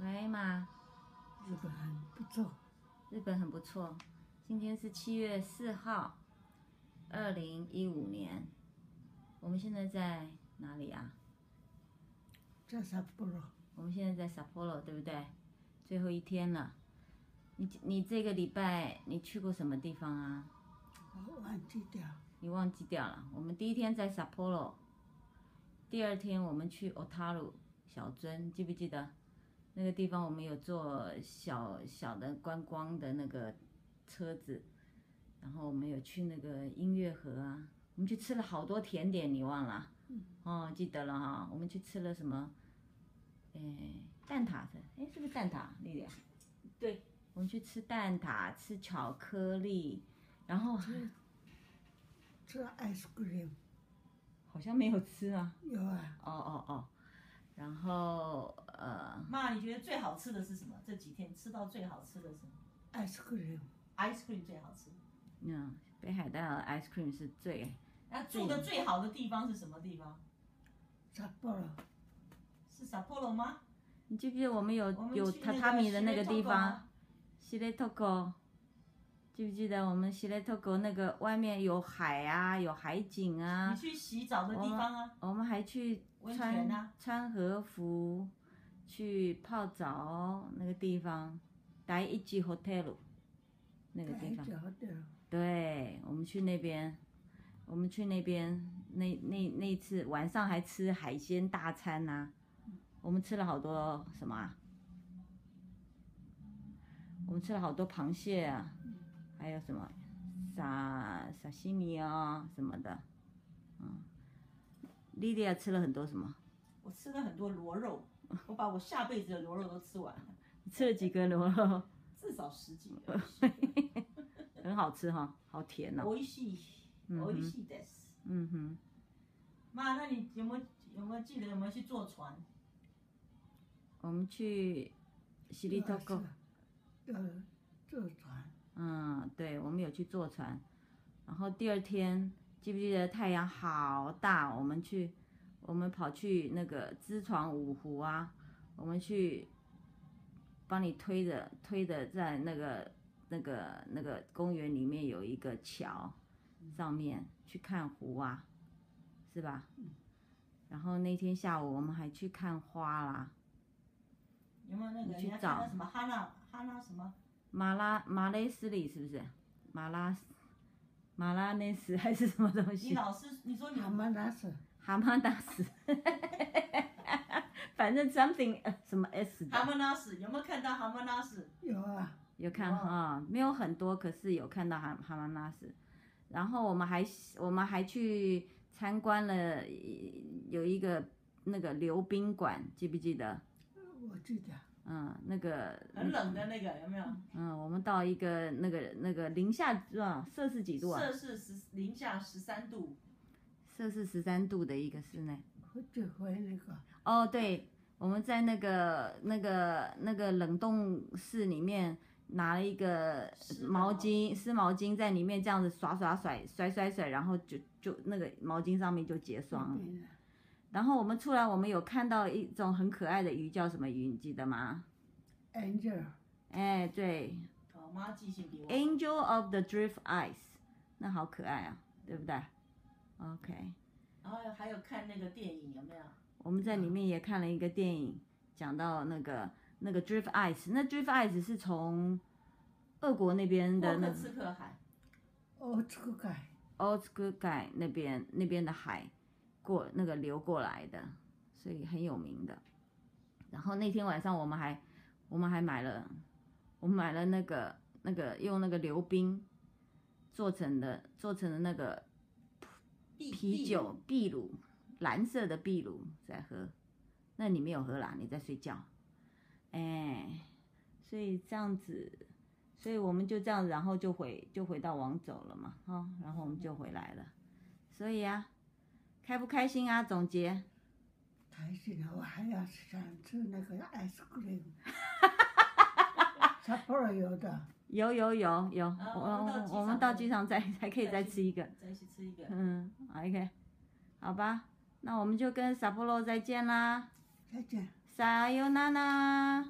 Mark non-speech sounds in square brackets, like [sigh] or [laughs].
喂，妈，日本很不错，日本很不错。今天是七月四号，二零一五年。我们现在在哪里啊？在札幌，我们现在在 Sapporo，对不对？最后一天了。你你这个礼拜你去过什么地方啊？我忘记掉。你忘记掉了。我们第一天在 Sapporo，第二天我们去 Otaru 小樽，记不记得？那个地方我们有坐小小的观光的那个车子，然后我们有去那个音乐盒啊，我们去吃了好多甜点，你忘了？哦，记得了哈，我们去吃了什么？哎，蛋挞的，哎，是不是蛋挞？丽丽？对，我们去吃蛋挞，吃巧克力，然后吃吃 ice cream 好像没有吃啊。有啊，哦哦哦，然后呃，妈，你觉得最好吃的是什么？这几天吃到最好吃的是什么 ice cream？ice cream 最好吃。嗯，北海道的 ice cream 是最那住的最好的地方是什么地方？札幌，是 Sapporo 吗？你记不记得我们有我们有榻榻米的那个地方？西雷托口，记不记得我们西雷托口那个外面有海啊，有海景啊你，去洗澡的地方啊？我们还去温穿泉啊穿和服去泡澡那个地方，待一季 hotel 那个地方。对，我们去那边，我们去那边，那那那次晚上还吃海鲜大餐呐、我们吃了好多什么啊？我们吃了好多螃蟹啊，还有什么沙沙西米啊什么的，嗯，莉莉亚吃了很多什么？我吃了很多螺肉，我把我下辈子的螺肉都吃完了，[laughs] 你吃了几个螺肉？[laughs] 至少十几个。[laughs] 很好吃哈，好甜哦。美味しい，美味しいです。嗯哼，妈，那你有没有有没有记得有没有去坐船？我们去西里托沟。要坐船，嗯，对，我们有去坐船，然后第二天记不记得太阳好大？我们去， 我们跑去那个知床五湖啊，我们去帮你推着推着在那个那个那个公园里面有一个桥上面去看湖啊，是吧？然后那天下午我们还去看花啦，有没有那个你去找什么哈娜哈娜什么？马拉马雷斯里是不是？马拉马拉内斯 [laughs] 还是什么东西你？老师，你说你蛤蟆拉屎，蛤蟆打死，[laughs] 反正 something 呃什么 s 蛤的，蟆拉屎有没有看到蛤蟆拉屎？有啊，有看有哈、没有很多，可是有看到蛤蛤蟆拉死。然后我们还我们还去参观了有一个那个溜冰馆，记不记得？我记得，嗯，那个很冷的那个有没有？嗯，我们到一个那个那个零下多少摄氏几度啊？摄氏十零下十三度，摄氏十三度的一个室内。我只会那个哦，对，我们在那个那个那个冷冻室里面拿了一个湿毛毛巾，湿毛巾在里面这样子耍耍甩甩甩甩，然后就就那个毛巾上面就结霜了。然后我们出来，我们有看到一种很可爱的鱼，叫什么鱼？你记得吗？angel 哎，对我妈记性比我。，Angel of the Drift Ice，那好可爱啊，对不对？OK，然后还有看那个电影有没有？我们在里面也看了一个电影，讲到那个那个 Drift Ice，那 Drift Ice 是从俄国那边的那霍克海，哦，这个改 o t s k y 那边那边的海过那个流过来的，所以很有名的。然后那天晚上我们还我们还买了我们买了那个那个用那个溜冰做成的做成的那个秘啤酒秘鲁，蓝色的秘鲁在喝，那你没有喝啦，你在睡觉，哎，所以这样子，所以我们就这样，然后就回就回到王走了嘛，哈、然后我们就回来了，所以啊，开不开心啊？总结，开心了，我还要想吃那个 ice cream，[laughs] 他不能要的。有有有有，我我们到机场再才可以再吃一个。再去吃一个。嗯，OK，好吧，那我们就跟萨波罗再见啦。再见。See you, Nana.